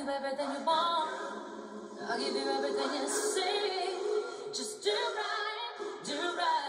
you everything you want. I'll give you everything you see. Just do right, do right.